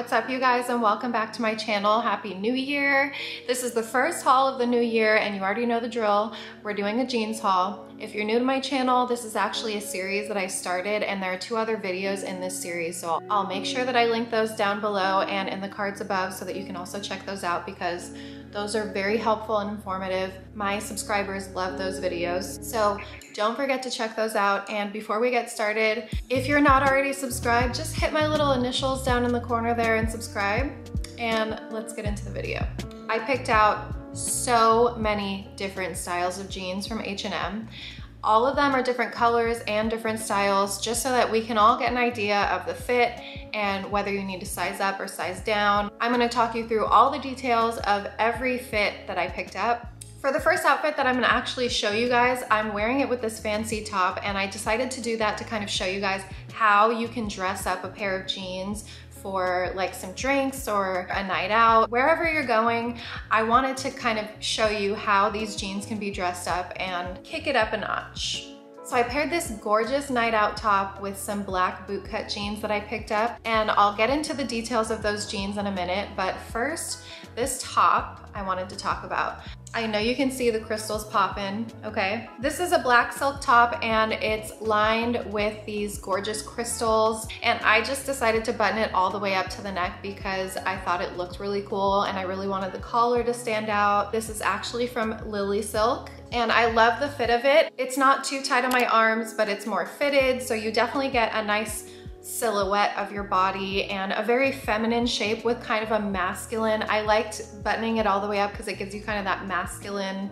What's up you guys and welcome back to my channel. Happy New Year. This is the first haul of the new year and you already know the drill. We're doing a jeans haul. If you're new to my channel, this is actually a series that I started and there are two other videos in this series. So I'll make sure that I link those down below and in the cards above so that you can also check those out because those are very helpful and informative. My subscribers love those videos. So don't forget to check those out. And before we get started, if you're not already subscribed, just hit my little initials down in the corner there and subscribe. And let's get into the video. I picked out so many different styles of jeans from H&M. All of them are different colors and different styles just so that we can all get an idea of the fit and whether you need to size up or size down. I'm gonna talk you through all the details of every fit that I picked up. For the first outfit that I'm gonna actually show you guys, I'm wearing it with this fancy top and I decided to do that to kind of show you guys how you can dress up a pair of jeans for like some drinks or a night out. Wherever you're going, I wanted to kind of show you how these jeans can be dressed up and kick it up a notch. So I paired this gorgeous night out top with some black bootcut jeans that I picked up and I'll get into the details of those jeans in a minute, but first, this top I wanted to talk about. I know you can see the crystals popping, okay? This is a black silk top and it's lined with these gorgeous crystals and I just decided to button it all the way up to the neck because I thought it looked really cool and I really wanted the collar to stand out. This is actually from Lily Silk and I love the fit of it. It's not too tight on my arms, but it's more fitted, so you definitely get a nice silhouette of your body and a very feminine shape with kind of a masculine. I liked buttoning it all the way up because it gives you kind of that masculine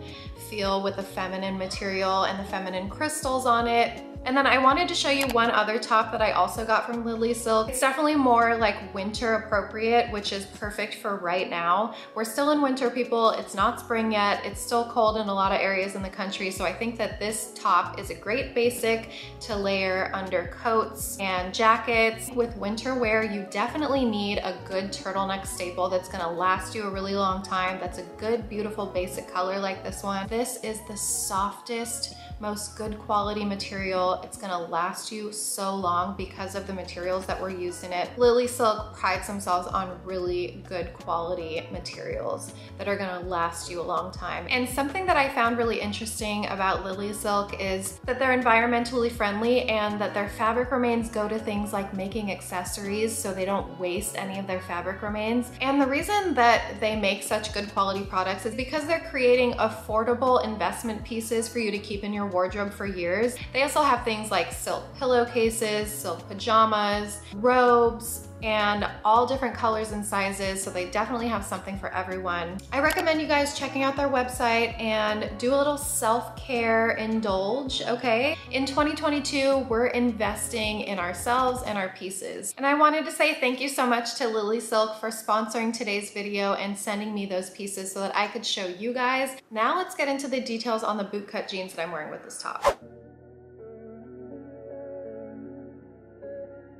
feel with the feminine material and the feminine crystals on it. And then I wanted to show you one other top that I also got from Lily Silk. It's definitely more like winter appropriate, which is perfect for right now. We're still in winter, people. It's not spring yet. It's still cold in a lot of areas in the country. So I think that this top is a great basic to layer under coats and jackets. With winter wear, you definitely need a good turtleneck staple that's gonna last you a really long time. That's a good, beautiful basic color like this one. This is the softest, most good quality material. It's gonna last you so long because of the materials that were used in it. Lily Silk prides themselves on really good quality materials that are gonna last you a long time. And something that I found really interesting about Lily Silk is that they're environmentally friendly and that their fabric remains go to things like making accessories so they don't waste any of their fabric remains. And the reason that they make such good quality products is because they're creating affordable investment pieces for you to keep in your wardrobe for years. They also have things like silk pillowcases, silk pajamas, robes, and all different colors and sizes, so they definitely have something for everyone. I recommend you guys checking out their website and do a little self-care indulge, okay? In 2022, we're investing in ourselves and our pieces. And I wanted to say thank you so much to Lily Silk for sponsoring today's video and sending me those pieces so that I could show you guys. Now let's get into the details on the bootcut jeans that I'm wearing with this top.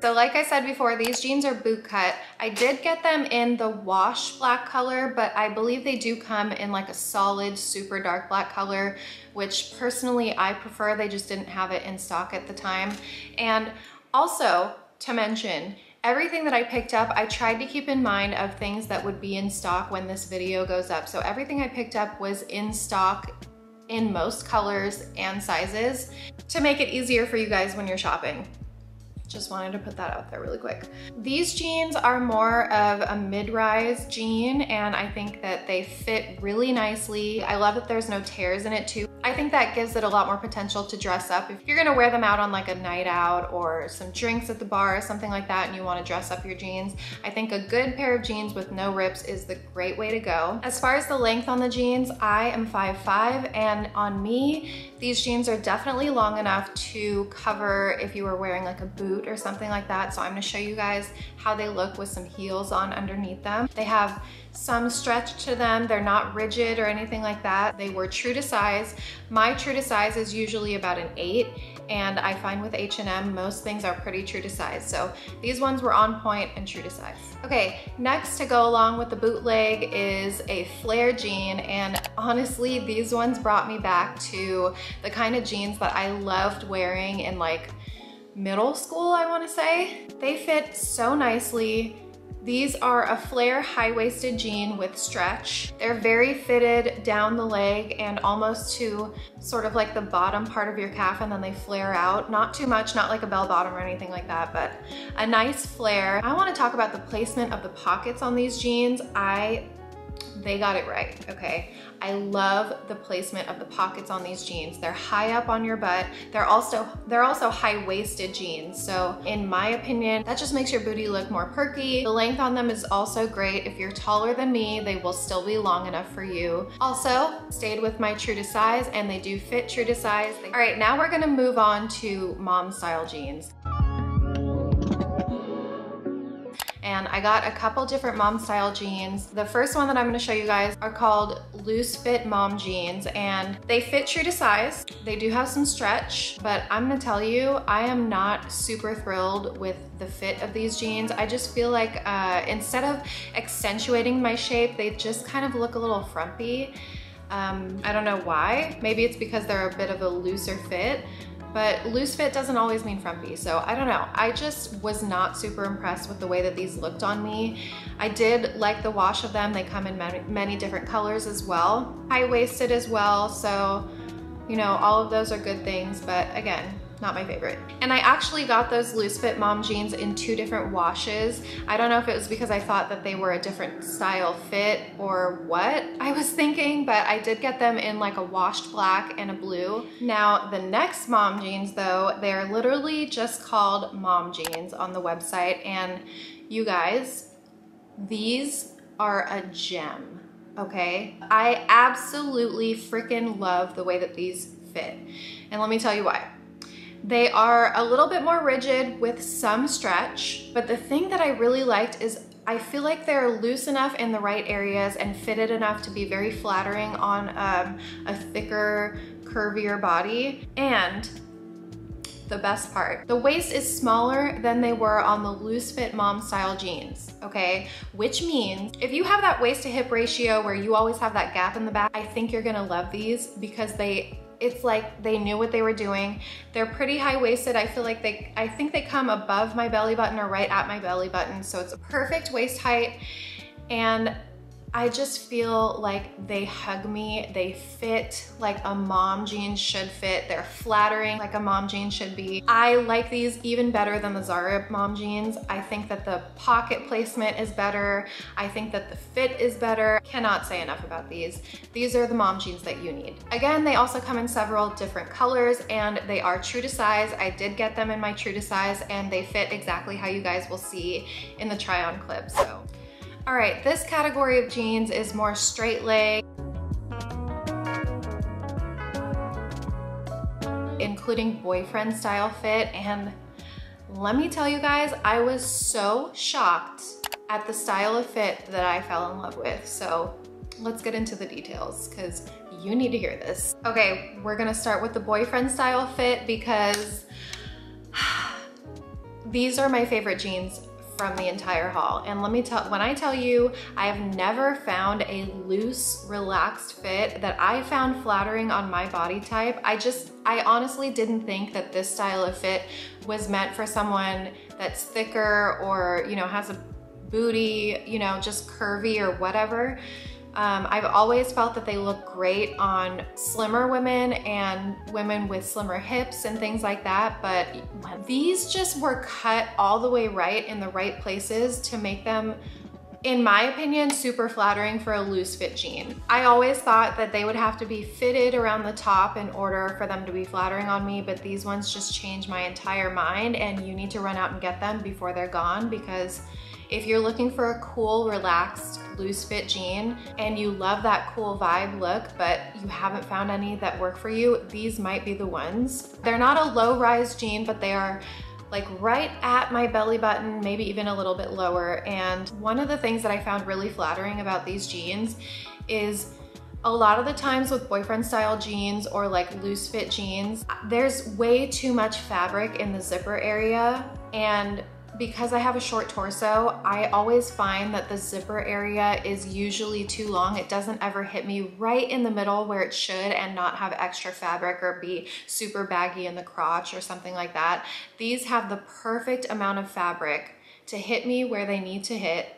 So like I said before, these jeans are boot cut. I did get them in the wash black color, but I believe they do come in like a solid, super dark black color, which personally I prefer. They just didn't have it in stock at the time. And also to mention, everything that I picked up, I tried to keep in mind of things that would be in stock when this video goes up. So everything I picked up was in stock in most colors and sizes to make it easier for you guys when you're shopping. Just wanted to put that out there really quick. These jeans are more of a mid-rise jean and I think that they fit really nicely. I love that there's no tears in it too. I think that gives it a lot more potential to dress up. If you're gonna wear them out on like a night out or some drinks at the bar or something like that and you wanna dress up your jeans, I think a good pair of jeans with no rips is the great way to go. As far as the length on the jeans, I am 5'5", and on me, these jeans are definitely long enough to cover if you were wearing like a boot boot or something like that. So I'm gonna show you guys how they look with some heels on underneath them. They have some stretch to them. They're not rigid or anything like that. They were true to size. My true to size is usually about an eight and I find with H&M, most things are pretty true to size. So these ones were on point and true to size. Okay, next to go along with the bootleg is a flare jean. And honestly, these ones brought me back to the kind of jeans that I loved wearing in like middle school, I wanna say. They fit so nicely. These are a flare high-waisted jean with stretch. They're very fitted down the leg and almost to sort of like the bottom part of your calf and then they flare out. Not too much, not like a bell bottom or anything like that, but a nice flare. I wanna talk about the placement of the pockets on these jeans. I they got it right, okay? I love the placement of the pockets on these jeans. They're high up on your butt. They're also they're also high-waisted jeans. So in my opinion, that just makes your booty look more perky. The length on them is also great. If you're taller than me, they will still be long enough for you. Also, stayed with my true to size and they do fit true to size. All right, now we're gonna move on to mom style jeans. And I got a couple different mom style jeans. The first one that I'm gonna show you guys are called Loose Fit Mom Jeans and they fit true to size. They do have some stretch, but I'm gonna tell you, I am not super thrilled with the fit of these jeans. I just feel like uh, instead of accentuating my shape, they just kind of look a little frumpy. Um, I don't know why. Maybe it's because they're a bit of a looser fit, but loose fit doesn't always mean frumpy. So I don't know. I just was not super impressed with the way that these looked on me. I did like the wash of them. They come in many, many different colors as well. High-waisted as well. So, you know, all of those are good things. But again, not my favorite. And I actually got those loose fit mom jeans in two different washes. I don't know if it was because I thought that they were a different style fit or what I was thinking, but I did get them in like a washed black and a blue. Now the next mom jeans though, they're literally just called mom jeans on the website. And you guys, these are a gem, okay? I absolutely freaking love the way that these fit. And let me tell you why. They are a little bit more rigid with some stretch, but the thing that I really liked is I feel like they're loose enough in the right areas and fitted enough to be very flattering on um, a thicker, curvier body. And the best part. The waist is smaller than they were on the loose fit mom style jeans, okay? Which means if you have that waist to hip ratio where you always have that gap in the back, I think you're gonna love these because they it's like they knew what they were doing. They're pretty high-waisted. I feel like they, I think they come above my belly button or right at my belly button. So it's a perfect waist height. And I just feel like they hug me. They fit like a mom jean should fit. They're flattering like a mom jean should be. I like these even better than the Zara mom jeans. I think that the pocket placement is better. I think that the fit is better. Cannot say enough about these. These are the mom jeans that you need. Again, they also come in several different colors and they are true to size. I did get them in my true to size and they fit exactly how you guys will see in the try on clip. So all right, this category of jeans is more straight leg, including boyfriend style fit. And let me tell you guys, I was so shocked at the style of fit that I fell in love with. So let's get into the details because you need to hear this. Okay, we're gonna start with the boyfriend style fit because these are my favorite jeans from the entire haul. And let me tell, when I tell you, I have never found a loose, relaxed fit that I found flattering on my body type. I just, I honestly didn't think that this style of fit was meant for someone that's thicker or, you know, has a booty, you know, just curvy or whatever. Um, I've always felt that they look great on slimmer women and women with slimmer hips and things like that, but these just were cut all the way right in the right places to make them in my opinion, super flattering for a loose fit jean. I always thought that they would have to be fitted around the top in order for them to be flattering on me, but these ones just changed my entire mind and you need to run out and get them before they're gone because if you're looking for a cool, relaxed, loose fit jean and you love that cool vibe look, but you haven't found any that work for you, these might be the ones. They're not a low rise jean, but they are like right at my belly button, maybe even a little bit lower. And one of the things that I found really flattering about these jeans is a lot of the times with boyfriend style jeans or like loose fit jeans, there's way too much fabric in the zipper area and because I have a short torso, I always find that the zipper area is usually too long. It doesn't ever hit me right in the middle where it should and not have extra fabric or be super baggy in the crotch or something like that. These have the perfect amount of fabric to hit me where they need to hit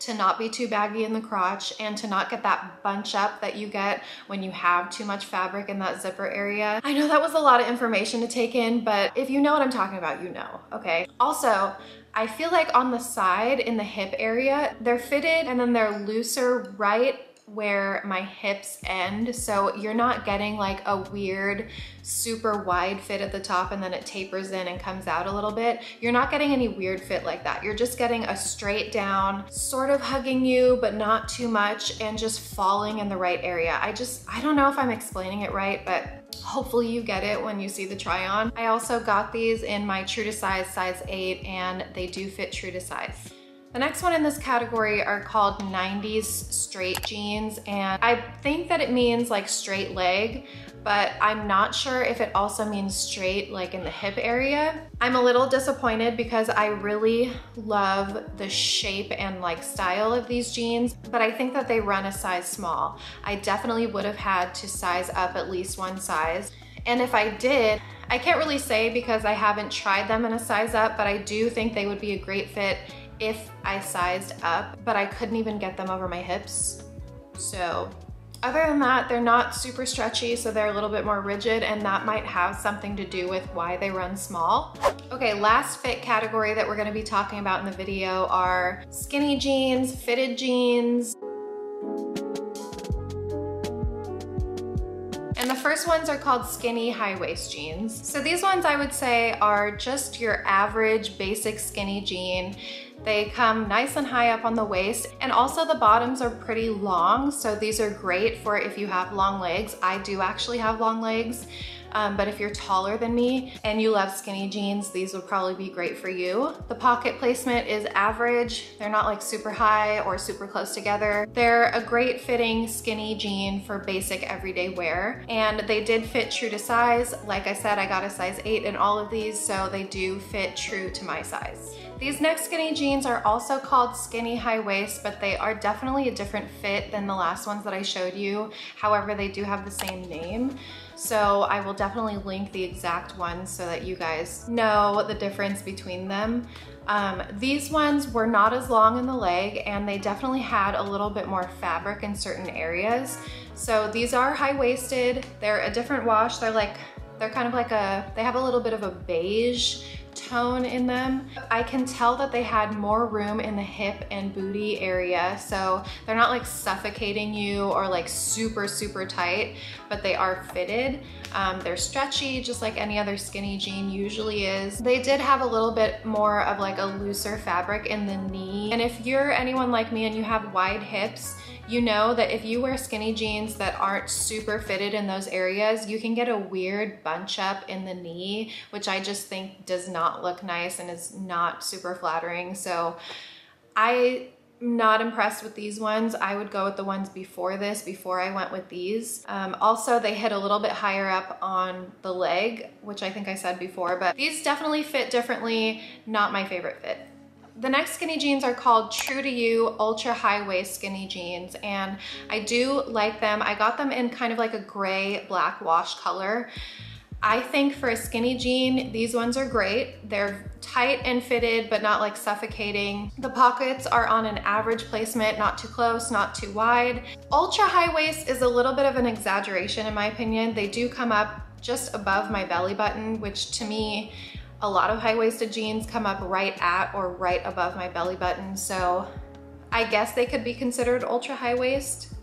to not be too baggy in the crotch and to not get that bunch up that you get when you have too much fabric in that zipper area. I know that was a lot of information to take in, but if you know what I'm talking about, you know, okay? Also, I feel like on the side in the hip area, they're fitted and then they're looser right where my hips end. So you're not getting like a weird, super wide fit at the top and then it tapers in and comes out a little bit. You're not getting any weird fit like that. You're just getting a straight down, sort of hugging you, but not too much and just falling in the right area. I just, I don't know if I'm explaining it right, but hopefully you get it when you see the try on. I also got these in my true to size, size eight, and they do fit true to size. The next one in this category are called 90s straight jeans and I think that it means like straight leg but I'm not sure if it also means straight like in the hip area. I'm a little disappointed because I really love the shape and like style of these jeans, but I think that they run a size small. I definitely would have had to size up at least one size. And if I did, I can't really say because I haven't tried them in a size up, but I do think they would be a great fit if I sized up, but I couldn't even get them over my hips. So other than that, they're not super stretchy, so they're a little bit more rigid and that might have something to do with why they run small. Okay, last fit category that we're gonna be talking about in the video are skinny jeans, fitted jeans, And the first ones are called skinny high waist jeans. So these ones I would say are just your average basic skinny jean. They come nice and high up on the waist and also the bottoms are pretty long. So these are great for if you have long legs. I do actually have long legs. Um, but if you're taller than me and you love skinny jeans, these would probably be great for you. The pocket placement is average. They're not like super high or super close together. They're a great fitting skinny jean for basic everyday wear. And they did fit true to size. Like I said, I got a size eight in all of these, so they do fit true to my size. These next skinny jeans are also called skinny high waist, but they are definitely a different fit than the last ones that I showed you. However, they do have the same name. So I will definitely link the exact ones so that you guys know the difference between them. Um, these ones were not as long in the leg and they definitely had a little bit more fabric in certain areas. So these are high-waisted. They're a different wash. They're like, they're kind of like a, they have a little bit of a beige tone in them. I can tell that they had more room in the hip and booty area. So they're not like suffocating you or like super, super tight, but they are fitted. Um, they're stretchy, just like any other skinny jean usually is. They did have a little bit more of like a looser fabric in the knee. And if you're anyone like me and you have wide hips, you know that if you wear skinny jeans that aren't super fitted in those areas, you can get a weird bunch up in the knee, which I just think does not look nice and is not super flattering. So I not impressed with these ones. I would go with the ones before this, before I went with these. Um, also, they hit a little bit higher up on the leg, which I think I said before, but these definitely fit differently. Not my favorite fit. The next skinny jeans are called True to You Ultra High Waist Skinny Jeans and I do like them. I got them in kind of like a gray black wash color. I think for a skinny jean, these ones are great. They're tight and fitted, but not like suffocating. The pockets are on an average placement, not too close, not too wide. Ultra high waist is a little bit of an exaggeration in my opinion. They do come up just above my belly button, which to me, a lot of high-waisted jeans come up right at or right above my belly button, so I guess they could be considered ultra high waist.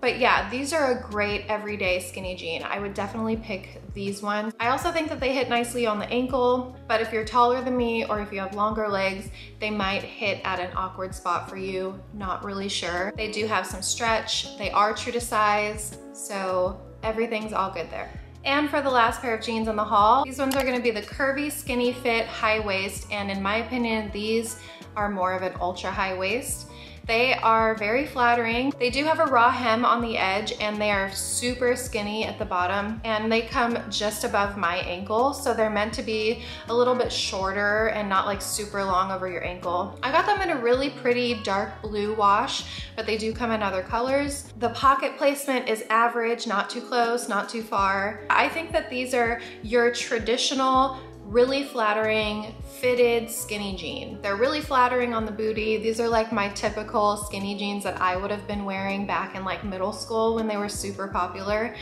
But yeah, these are a great everyday skinny jean. I would definitely pick these ones. I also think that they hit nicely on the ankle, but if you're taller than me or if you have longer legs, they might hit at an awkward spot for you. Not really sure. They do have some stretch. They are true to size, so everything's all good there. And for the last pair of jeans in the haul, these ones are gonna be the curvy skinny fit high waist. And in my opinion, these are more of an ultra high waist. They are very flattering. They do have a raw hem on the edge and they are super skinny at the bottom and they come just above my ankle. So they're meant to be a little bit shorter and not like super long over your ankle. I got them in a really pretty dark blue wash, but they do come in other colors. The pocket placement is average, not too close, not too far. I think that these are your traditional really flattering fitted skinny jean. They're really flattering on the booty. These are like my typical skinny jeans that I would have been wearing back in like middle school when they were super popular.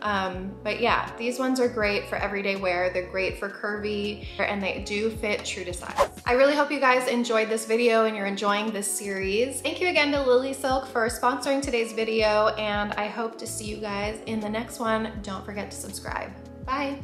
Um, but yeah, these ones are great for everyday wear. They're great for curvy and they do fit true to size. I really hope you guys enjoyed this video and you're enjoying this series. Thank you again to Lily Silk for sponsoring today's video and I hope to see you guys in the next one. Don't forget to subscribe. Bye.